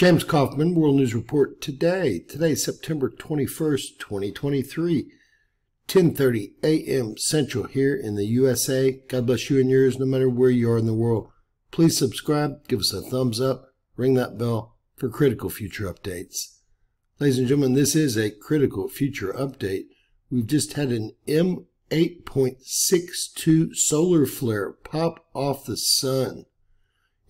James Kaufman, World News Report today. Today, September 21st, 2023. 10:30 a.m. Central here in the USA. God bless you and yours no matter where you are in the world. Please subscribe, give us a thumbs up, ring that bell for critical future updates. Ladies and gentlemen, this is a critical future update. We've just had an M8.62 solar flare pop off the sun.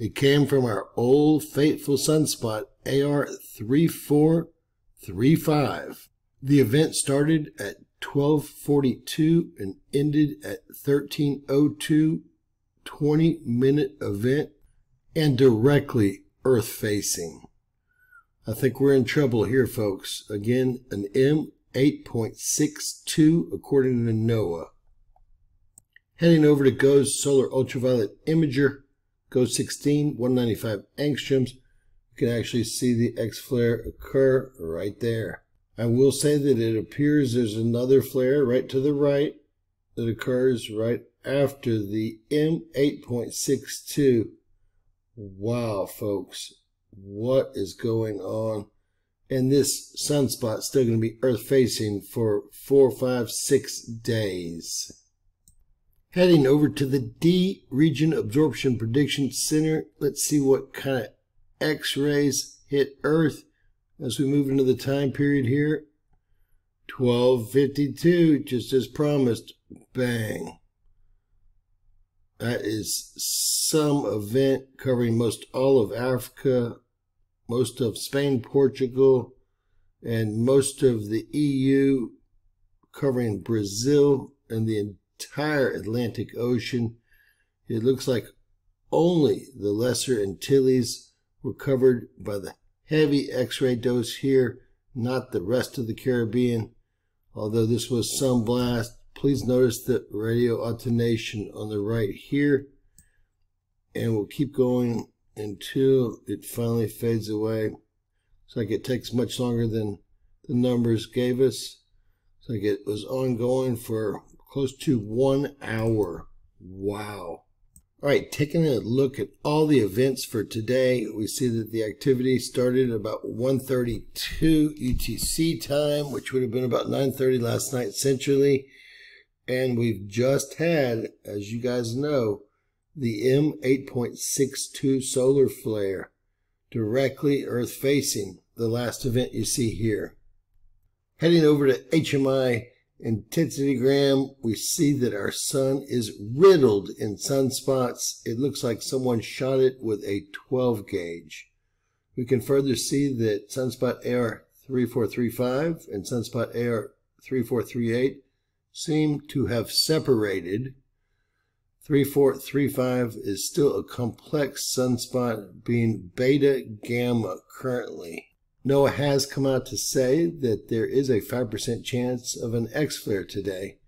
It came from our old faithful sunspot AR3435. The event started at 1242 and ended at 1302. 20 minute event and directly earth facing. I think we're in trouble here, folks. Again, an M8.62 according to NOAA. Heading over to GOES Solar Ultraviolet Imager GOES 16, 195 angstroms. You can actually see the X flare occur right there. I will say that it appears there's another flare right to the right that occurs right after the M8.62. Wow, folks, what is going on? And this sunspot is still going to be Earth facing for four, five, six days. Heading over to the D Region Absorption Prediction Center, let's see what kind of X-rays hit Earth as we move into the time period here. 1252, just as promised. Bang. That is some event covering most all of Africa, most of Spain, Portugal, and most of the EU, covering Brazil and the entire Atlantic Ocean. It looks like only the Lesser Antilles were covered by the heavy X-ray dose here, not the rest of the Caribbean. Although this was some blast, please notice the radio alternation on the right here. And we'll keep going until it finally fades away. It's like it takes much longer than the numbers gave us. It's like it was ongoing for close to one hour. Wow. All right, taking a look at all the events for today, we see that the activity started at about 1.32 UTC time, which would have been about 9.30 last night centrally. And we've just had, as you guys know, the M8.62 solar flare directly Earth facing, the last event you see here. Heading over to HMI intensitygram, we see that our sun is riddled in sunspots. It looks like someone shot it with a 12 gauge. We can further see that sunspot AR3435 and sunspot AR3438 seem to have separated. 3435 is still a complex sunspot being beta gamma currently. NOAA has come out to say that there is a 5% chance of an X flare today,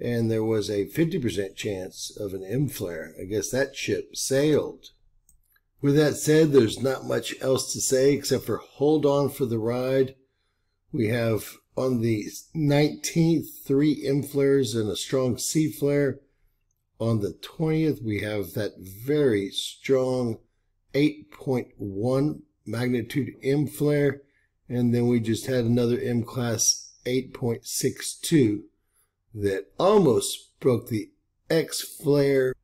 and there was a 50% chance of an M flare. I guess that ship sailed. With that said, there's not much else to say except for hold on for the ride. We have on the 19th three M flares and a strong C flare. On the 20th, we have that very strong 8.1 magnitude M flare, and then we just had another M class 8.62 that almost broke the X flare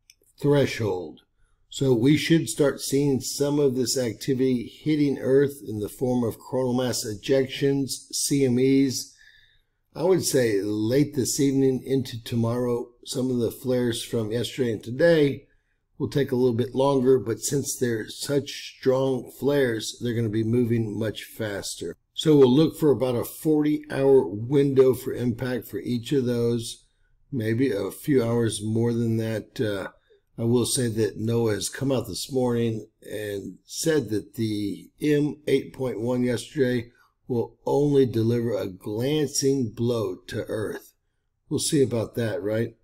threshold. So we should start seeing some of this activity hitting Earth in the form of coronal mass ejections, CMEs. I would say late this evening into tomorrow, some of the flares from yesterday and today will take a little bit longer, but since they're such strong flares, they're going to be moving much faster. So we'll look for about a 40 hour window for impact for each of those, maybe a few hours more than that. Uh, I will say that NOAA has come out this morning and said that the M8.1 yesterday will only deliver a glancing blow to Earth. We'll see about that, right?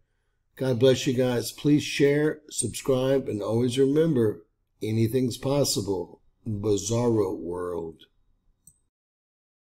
God bless you guys. Please share, subscribe, and always remember anything's possible. Bizarro world.